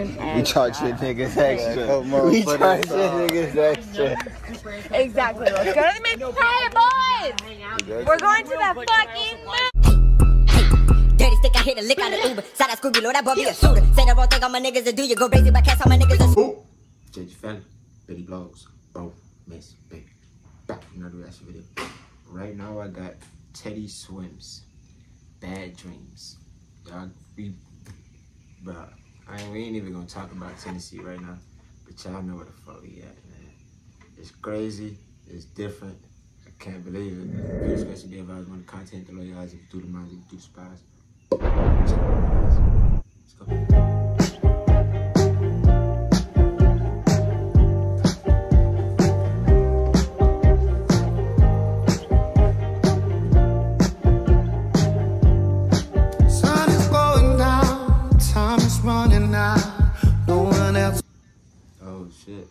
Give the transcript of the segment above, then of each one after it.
We charge your niggas extra. We charge your niggas extra. Exactly. Let's go to the main. Hey, boys! We're going to the fucking moon. Dirty stick, I hit a lick out of Uber. Side I Scooby, Lord, that boy be a shooter. Say the wrong thing, all my niggas to do. You go crazy, but catch all my niggas are Oh, JJ Fallon, Billy Blogs, Bo, Miss, Baby. Back with another reaction video. Right now I got Teddy Swims, Bad Dreams. Y'all, we, bruh, I ain't, we ain't even gonna talk about Tennessee right now, but y'all know where the fuck we at, man. It's crazy, it's different. I can't believe it. Guys should be advised when the content, the loyal eyes, if you do the minds, do the spies. Check out, guys. Let's shit.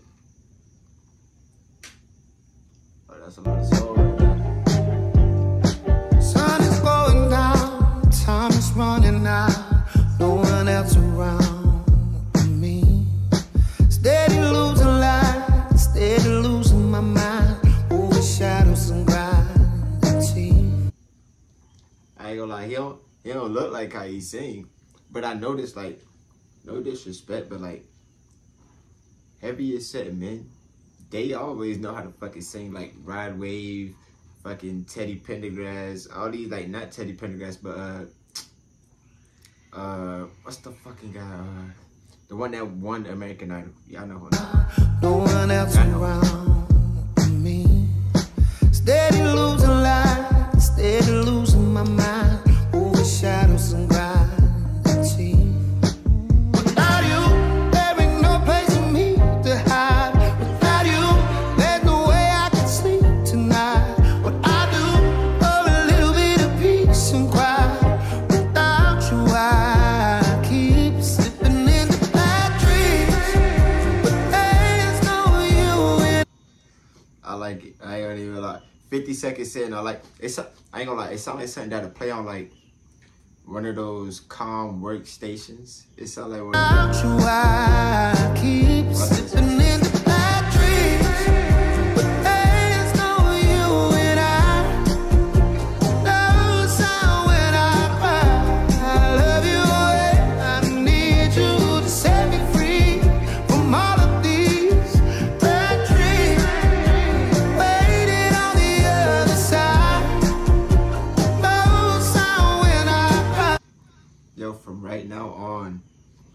Oh, that's a lot of soul right there. Sun is going down, time is running out. No one else around me. Steady losing light, steady losing my mind. Over shadows and gravity. I ain't gonna lie, he don't he don't look like how he sing. But I noticed like no disrespect, but like heavier set of men, they always know how to fucking sing like Rod Wave, fucking Teddy Pendergrass, all these like not Teddy Pendergrass, but uh uh what's the fucking guy? Uh, the one that won American Idol. Y'all know who. No one else around I even like 50 seconds in. I like it's. a- I ain't gonna lie. It sounds like something that'll play on like one of those calm workstations. It sounds like one. Of Without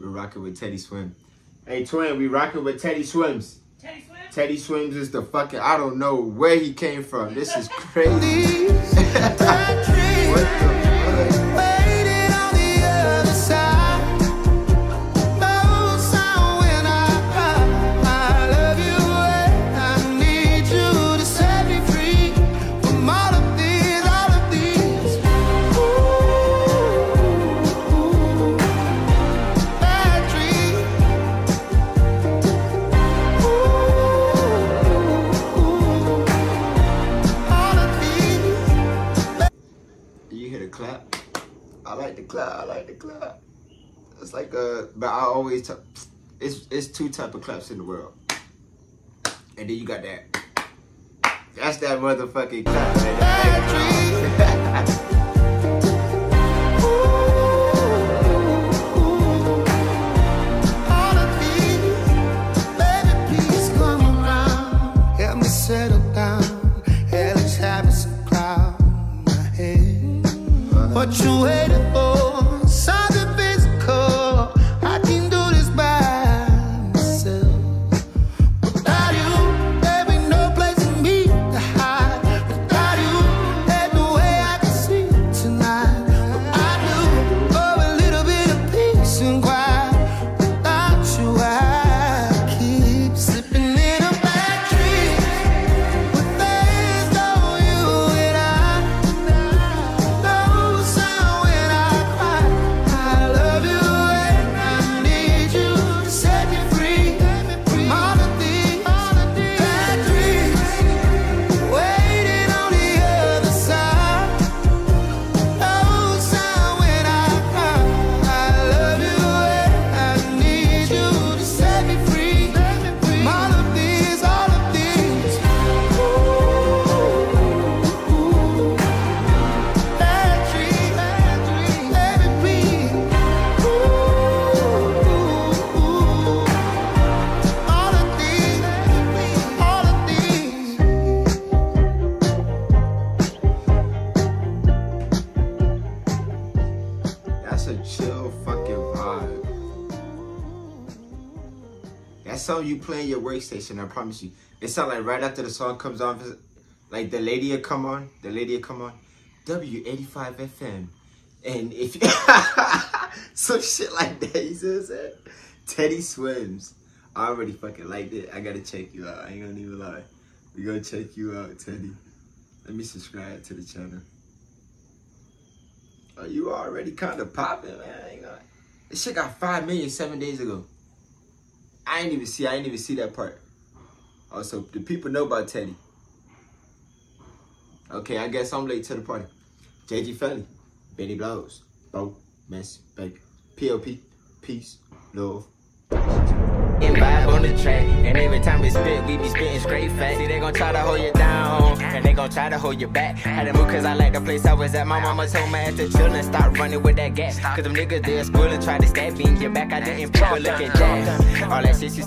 we're rocking with Teddy Swim. Hey, twin, we rocking with Teddy Swims. Teddy Swims? Teddy Swims is the fucking. I don't know where he came from. This is crazy. These bad dreams. what the I like the clap. I like the clap. It's like a, but I always it's it's two type of claps in the world, and then you got that. That's that motherfucking clap. Man. All of What you waiting for? That song you play in your workstation, I promise you. It sound like right after the song comes on, like the lady will come on, the lady will come on, W85 FM. And if you, some shit like that, you see what I'm saying? Teddy Swims. I already fucking liked it. I gotta check you out. I ain't gonna even lie. We gonna check you out, Teddy. Let me subscribe to the channel. Oh, you already kind of popping, man. This shit got 5 million seven days ago. I ain't even see, I ain't even see that part. Also, the people know about Teddy. Okay, I guess I'm late to the party. JG Felly, Benny Blows, Bo, Miss, Baby, POP, Peace, Love. And vibe on the track, and every time we spit, we be spitting straight facts. See, they gon' try to hold you down, and they gon' try to hold you back. Had to move cause I like the place I was at. My mama told me I had to chill and stop running with that gas. Cause them niggas there school and try to stab me in your back. I didn't put look at that. All that shit you